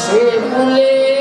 সে ভুলে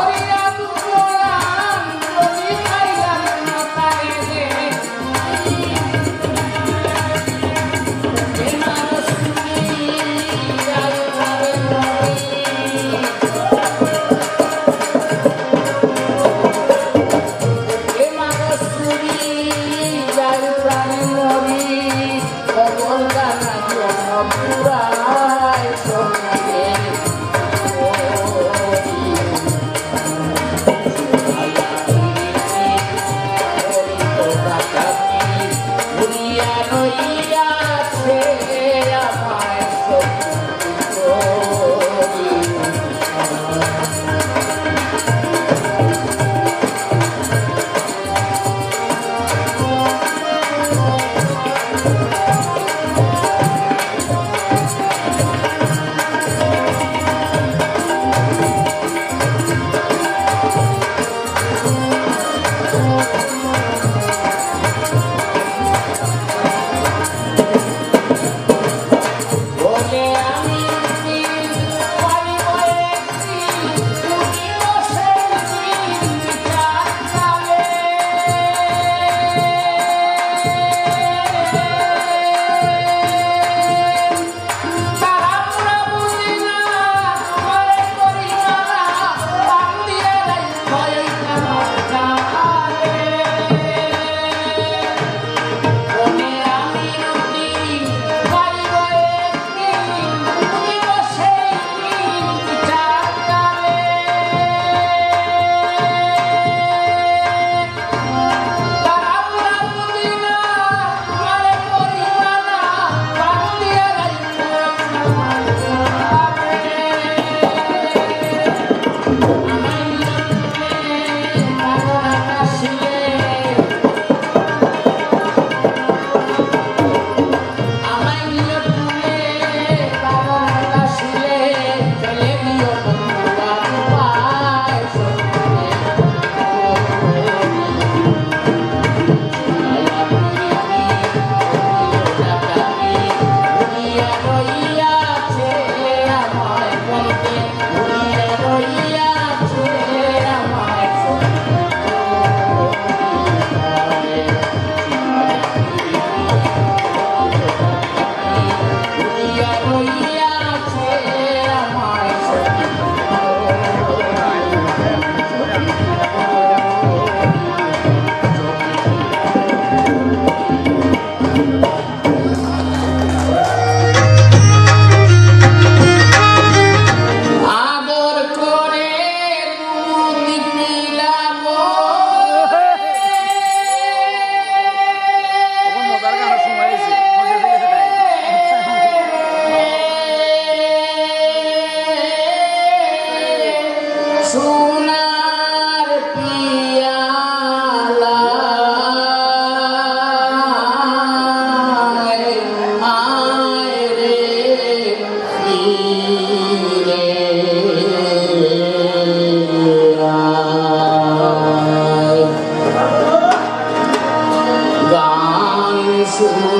머리 soul.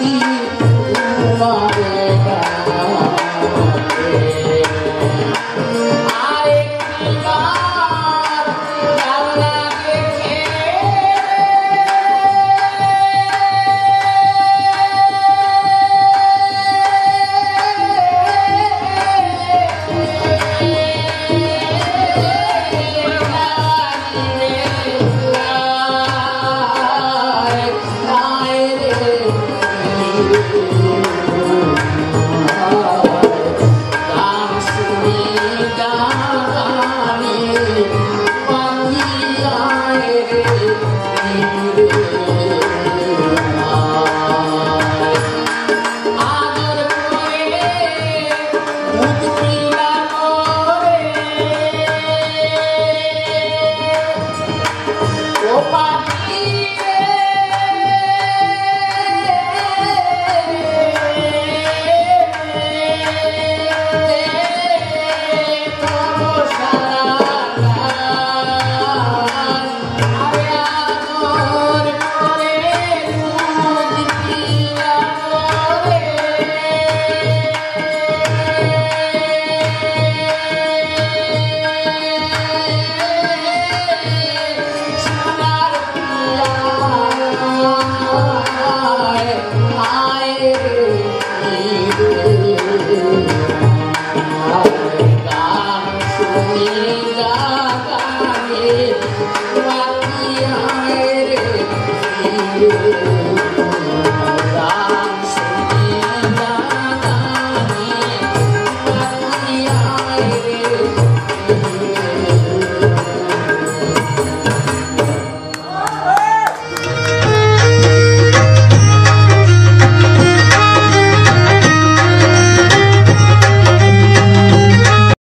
一